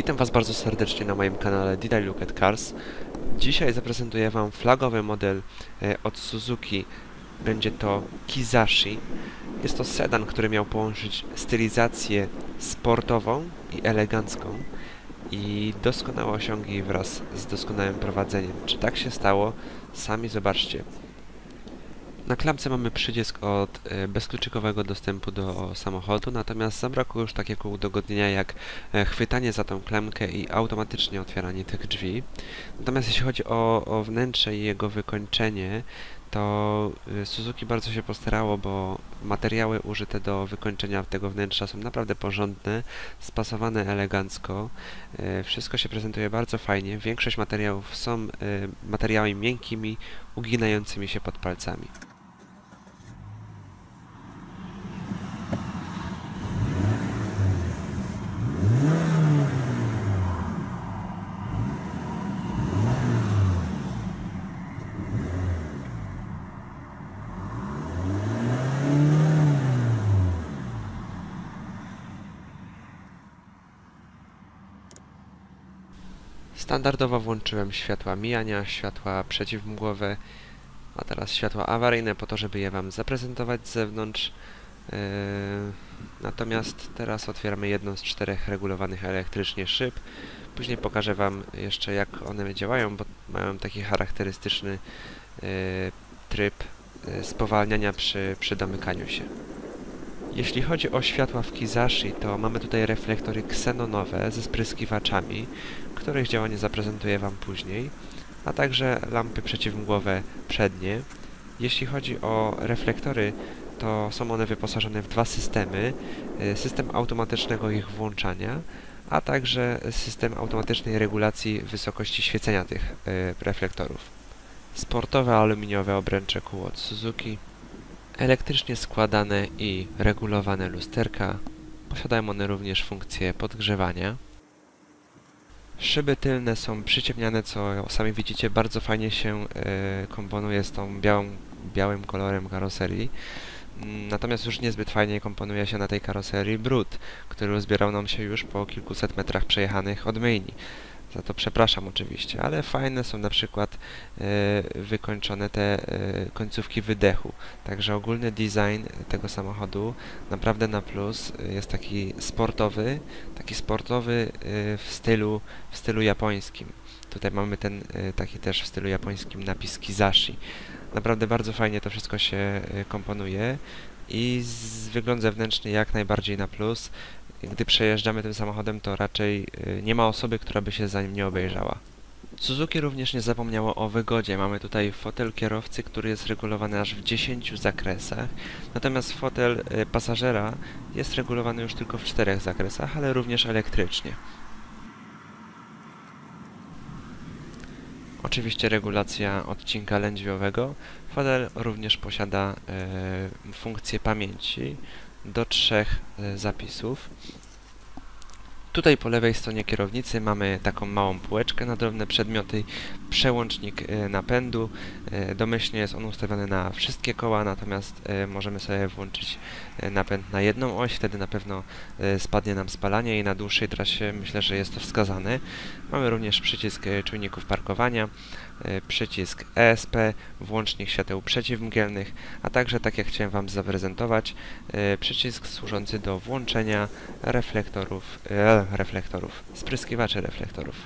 Witam Was bardzo serdecznie na moim kanale Did I Look at Cars. Dzisiaj zaprezentuję Wam flagowy model e, od Suzuki. Będzie to Kizashi. Jest to sedan, który miał połączyć stylizację sportową i elegancką i doskonałe osiągi wraz z doskonałym prowadzeniem. Czy tak się stało? Sami zobaczcie. Na klamce mamy przycisk od e, bezkluczykowego dostępu do samochodu, natomiast zabrakło już takiego udogodnienia jak e, chwytanie za tą klamkę i automatycznie otwieranie tych drzwi. Natomiast jeśli chodzi o, o wnętrze i jego wykończenie, to e, Suzuki bardzo się postarało, bo materiały użyte do wykończenia tego wnętrza są naprawdę porządne, spasowane elegancko. Wszystko się prezentuje bardzo fajnie. Większość materiałów są materiałami miękkimi, uginającymi się pod palcami. Standardowo włączyłem światła mijania, światła przeciwmgłowe, a teraz światła awaryjne po to, żeby je Wam zaprezentować z zewnątrz. Yy, natomiast teraz otwieramy jedną z czterech regulowanych elektrycznie szyb. Później pokażę Wam jeszcze jak one działają, bo mają taki charakterystyczny yy, tryb yy, spowalniania przy, przy domykaniu się. Jeśli chodzi o światła w Kizashi, to mamy tutaj reflektory ksenonowe ze spryskiwaczami, których działanie zaprezentuję Wam później, a także lampy przeciwmgłowe przednie. Jeśli chodzi o reflektory, to są one wyposażone w dwa systemy. Y, system automatycznego ich włączania, a także system automatycznej regulacji wysokości świecenia tych y, reflektorów. Sportowe aluminiowe obręcze kół od Suzuki, elektrycznie składane i regulowane lusterka. Posiadają one również funkcję podgrzewania. Szyby tylne są przyciemniane, co sami widzicie bardzo fajnie się y, komponuje z tą białą, białym kolorem karoserii. Natomiast już niezbyt fajnie komponuje się na tej karoserii brud, który uzbierał nam się już po kilkuset metrach przejechanych od myjni. Za to przepraszam oczywiście, ale fajne są na przykład y, wykończone te y, końcówki wydechu. Także ogólny design tego samochodu naprawdę na plus. Jest taki sportowy, taki sportowy y, w stylu, w stylu japońskim. Tutaj mamy ten taki też w stylu japońskim napis Kizashi. Naprawdę bardzo fajnie to wszystko się komponuje i z wygląd zewnętrzny jak najbardziej na plus gdy przejeżdżamy tym samochodem, to raczej y, nie ma osoby, która by się za nim nie obejrzała. Suzuki również nie zapomniało o wygodzie. Mamy tutaj fotel kierowcy, który jest regulowany aż w 10 zakresach, natomiast fotel y, pasażera jest regulowany już tylko w 4 zakresach, ale również elektrycznie. Oczywiście regulacja odcinka lędźwiowego. Fotel również posiada e, funkcję pamięci, do trzech e, zapisów. Tutaj po lewej stronie kierownicy mamy taką małą półeczkę na drobne przedmioty, przełącznik e, napędu. E, domyślnie jest on ustawiony na wszystkie koła, natomiast możemy sobie włączyć napęd na jedną oś, wtedy na pewno spadnie nam spalanie i na dłuższej trasie myślę, że jest to wskazane. Mamy również przycisk czujników parkowania, przycisk ESP, włącznik świateł przeciwmgielnych, a także, tak jak chciałem Wam zaprezentować, e, przycisk służący do włączenia reflektorów, e, reflektorów, spryskiwaczy reflektorów.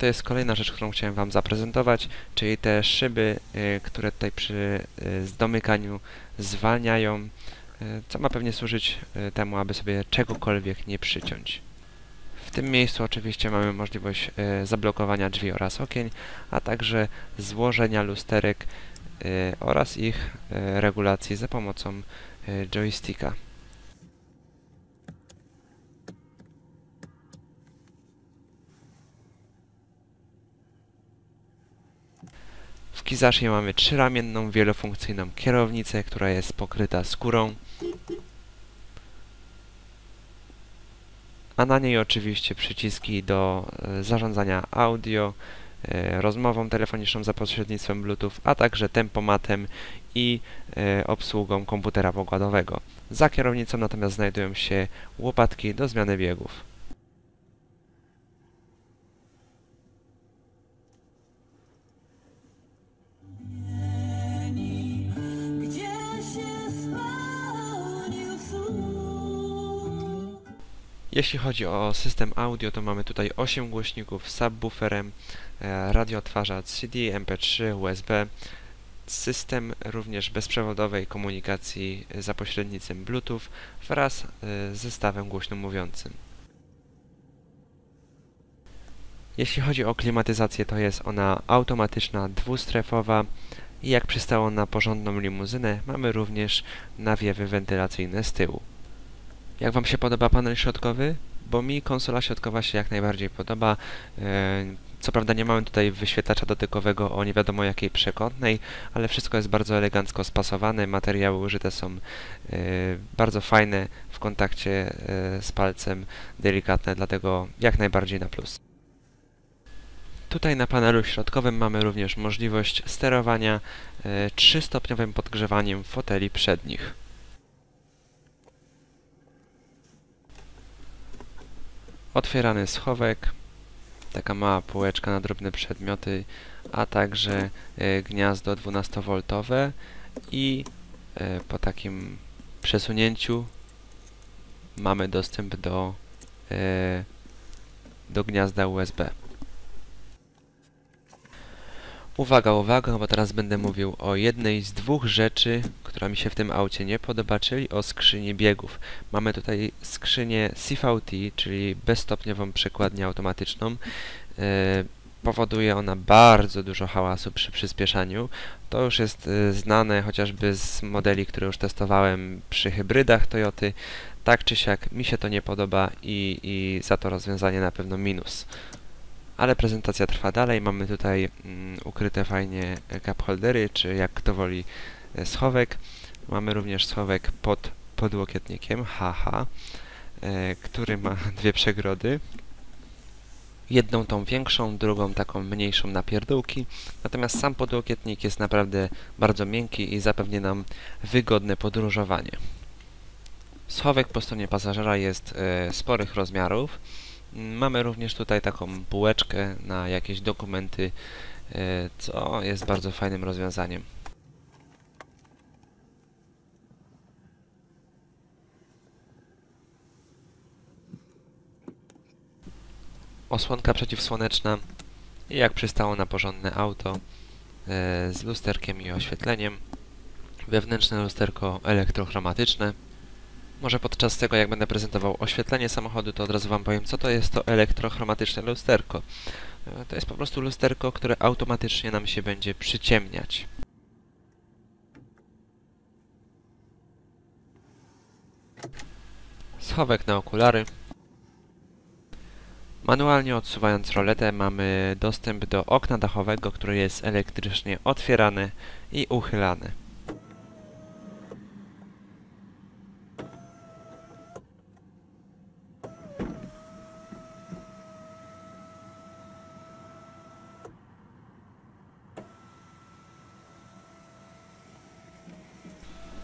To jest kolejna rzecz, którą chciałem Wam zaprezentować, czyli te szyby, y, które tutaj przy y, domykaniu zwalniają, y, co ma pewnie służyć temu, aby sobie czegokolwiek nie przyciąć. W tym miejscu oczywiście mamy możliwość zablokowania drzwi oraz okien, a także złożenia lusterek oraz ich regulacji za pomocą joysticka. W Kizashie mamy trzyramienną, wielofunkcyjną kierownicę, która jest pokryta skórą. a na niej oczywiście przyciski do e, zarządzania audio, e, rozmową telefoniczną za pośrednictwem Bluetooth, a także tempomatem i e, obsługą komputera pokładowego. Za kierownicą natomiast znajdują się łopatki do zmiany biegów. Jeśli chodzi o system audio, to mamy tutaj 8 głośników z subwooferem, e, radio odtwarzacz CD, MP3, USB, system również bezprzewodowej komunikacji za pośrednictwem Bluetooth wraz e, z zestawem głośno mówiącym. Jeśli chodzi o klimatyzację, to jest ona automatyczna, dwustrefowa i jak przystało na porządną limuzynę, mamy również nawiewy wentylacyjne z tyłu. Jak Wam się podoba panel środkowy? Bo mi konsola środkowa się jak najbardziej podoba. E, Co prawda nie mamy tutaj wyświetlacza dotykowego o nie wiadomo jakiej przekątnej, ale wszystko jest bardzo elegancko spasowane. Materiały użyte są e, bardzo fajne w kontakcie e, z palcem, delikatne, dlatego jak najbardziej na plus. Tutaj na panelu środkowym mamy również możliwość sterowania trzystopniowym podgrzewaniem foteli przednich. Otwierany schowek, taka mała półeczka na drobne przedmioty, a także e, gniazdo 12V i e, po takim przesunięciu mamy dostęp do, e, do gniazda USB. Uwaga, uwaga, bo teraz będę mówił o jednej z dwóch rzeczy, która mi się w tym aucie nie podoba, czyli o skrzyni biegów. Mamy tutaj skrzynię CVT, czyli bezstopniową przekładnię automatyczną. E, powoduje ona bardzo dużo hałasu przy przyspieszaniu. To już jest e, znane chociażby z modeli, które już testowałem przy hybrydach Toyoty. Tak czy siak mi się to nie podoba i, i za to rozwiązanie na pewno minus ale prezentacja trwa dalej. Mamy tutaj mm, ukryte fajnie cup holdery, czy jak kto woli e, schowek. Mamy również schowek pod podłokietnikiem, haha, e, który ma dwie przegrody. Jedną tą większą, drugą taką mniejszą na pierdółki. Natomiast sam podłokietnik jest naprawdę bardzo miękki i zapewni nam wygodne podróżowanie. Schowek po stronie pasażera jest e, sporych rozmiarów. Mamy również tutaj taką bułeczkę na jakieś dokumenty, e, co jest bardzo fajnym rozwiązaniem. Osłonka przeciwsłoneczna jak przystało na porządne auto e, z lusterkiem i oświetleniem. Wewnętrzne lusterko elektrochromatyczne. Może podczas tego, jak będę prezentował oświetlenie samochodu, to od razu Wam powiem, co to jest to elektrochromatyczne lusterko. E, To jest po prostu lusterko, które automatycznie nam się będzie przyciemniać. Schowek na okulary. Manualnie odsuwając roletę mamy dostęp do okna dachowego, które jest elektrycznie otwierane i uchylane.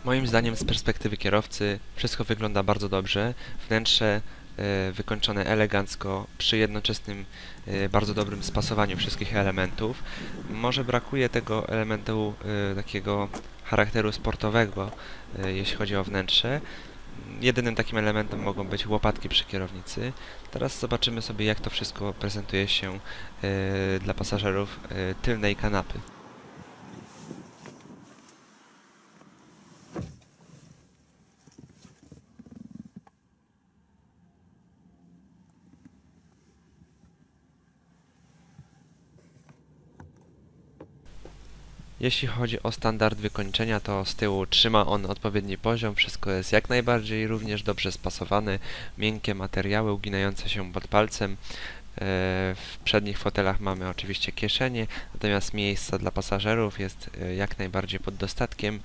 Moim zdaniem z perspektywy kierowcy wszystko wygląda bardzo dobrze. Wnętrze e, wykończone elegancko przy jednoczesnym e, bardzo dobrym spasowaniu wszystkich elementów. Może brakuje tego elementu e, takiego charakteru sportowego, jeśli chodzi o wnętrze. Jedynym takim elementem mogą być łopatki przy kierownicy. Teraz zobaczymy sobie jak to wszystko prezentuje się dla pasażerów tylnej kanapy. Jeśli chodzi o standard wykończenia, to z tyłu trzyma on odpowiedni poziom, wszystko jest jak najbardziej również dobrze spasowane, miękkie materiały uginające się pod palcem. E, W przednich fotelach mamy oczywiście kieszenie, natomiast miejsca dla pasażerów jest e, jak najbardziej pod dostatkiem.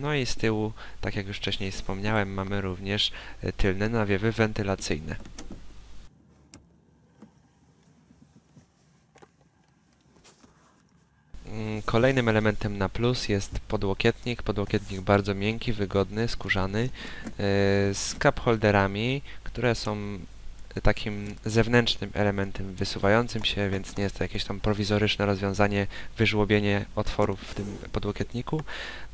No i z tyłu, tak jak już wcześniej wspomniałem, mamy również e, tylne nawiewy wentylacyjne. Kolejnym elementem na plus jest podłokietnik. Podłokietnik bardzo miękki, wygodny, skórzany, yy, z cup holderami, które są takim zewnętrznym elementem wysuwającym się, więc nie jest to jakieś tam prowizoryczne rozwiązanie, wyżłobienie otworów w tym podłokietniku.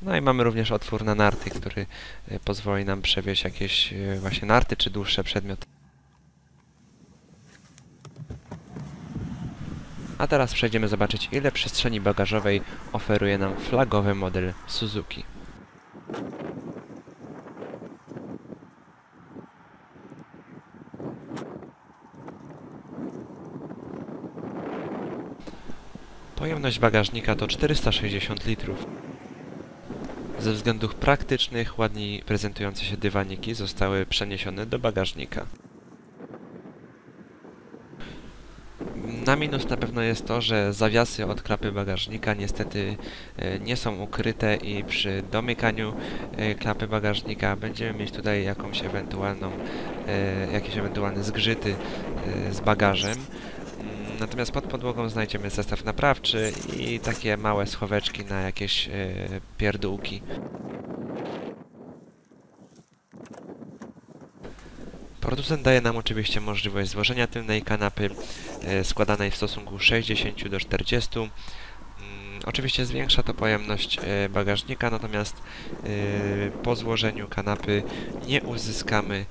No i mamy również otwór na narty, który y, pozwoli nam przewieźć jakieś y, właśnie narty czy dłuższe przedmioty. A teraz przejdziemy zobaczyć, ile przestrzeni bagażowej oferuje nam flagowy model Suzuki. Pojemność bagażnika to 460 litrów. Ze względów praktycznych ładniej prezentujące się dywaniki zostały przeniesione do bagażnika. Na minus na pewno jest to, że zawiasy od klapy bagażnika niestety e, nie są ukryte i przy domykaniu e, klapy bagażnika będziemy mieć tutaj jakąś ewentualną, e, jakieś ewentualne zgrzyty z bagażem. Mm, Natomiast pod podłogą znajdziemy zestaw naprawczy i takie małe schoweczki na jakieś pierdółki. Producent daje nam oczywiście możliwość złożenia tylnej kanapy e, składanej w stosunku 60 do 40. Mm, Oczywiście zwiększa to pojemność e, bagażnika, natomiast e, po złożeniu kanapy nie uzyskamy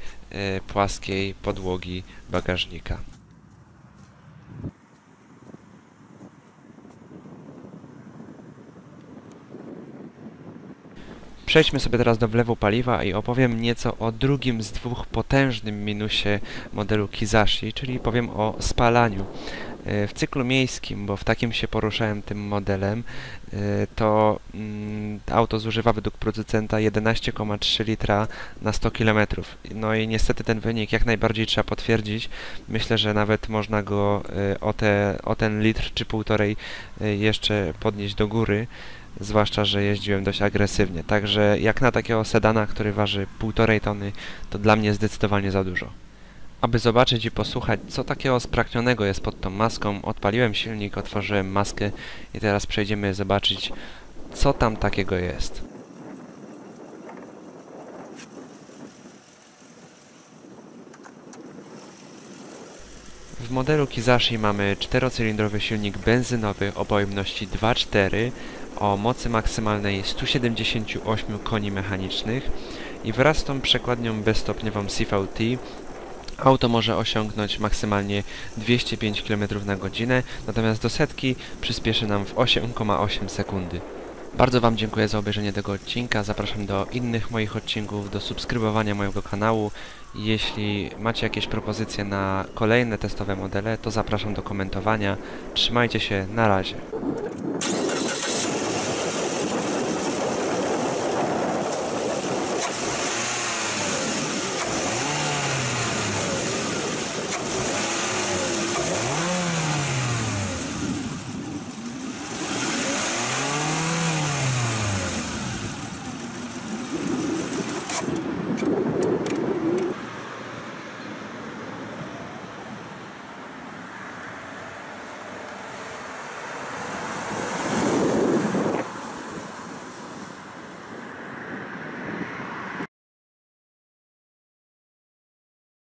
płaskiej podłogi bagażnika. Przejdźmy sobie teraz do wlewu paliwa i opowiem nieco o drugim z dwóch potężnym minusie modelu Kizashi, czyli powiem o spalaniu. E, W cyklu miejskim, bo w takim się poruszałem tym modelem, e, to mm, auto zużywa według producenta 11,3 litra na 100 km. No i niestety ten wynik jak najbardziej trzeba potwierdzić. Myślę, że nawet można go e, o, te, o ten litr czy półtorej jeszcze podnieść do góry zwłaszcza, że jeździłem dość agresywnie. Także jak na takiego sedana, który waży 1,5 tony, to dla mnie zdecydowanie za dużo. Aby zobaczyć i posłuchać, co takiego spragnionego jest pod tą maską, odpaliłem silnik, otworzyłem maskę i teraz przejdziemy zobaczyć, co tam takiego jest. W modelu Kizashi mamy czterocylindrowy silnik benzynowy o pojemności 2.4 o mocy maksymalnej 178 koni mechanicznych i wraz z tą przekładnią bezstopniową CVT auto może osiągnąć maksymalnie 205 km na godzinę, natomiast do setki przyspieszy nam w 8,8 sekundy. Bardzo Wam dziękuję za obejrzenie tego odcinka. Zapraszam do innych moich odcinków, do subskrybowania mojego kanału. Jeśli macie jakieś propozycje na kolejne testowe modele, to zapraszam do komentowania. Trzymajcie się, na razie.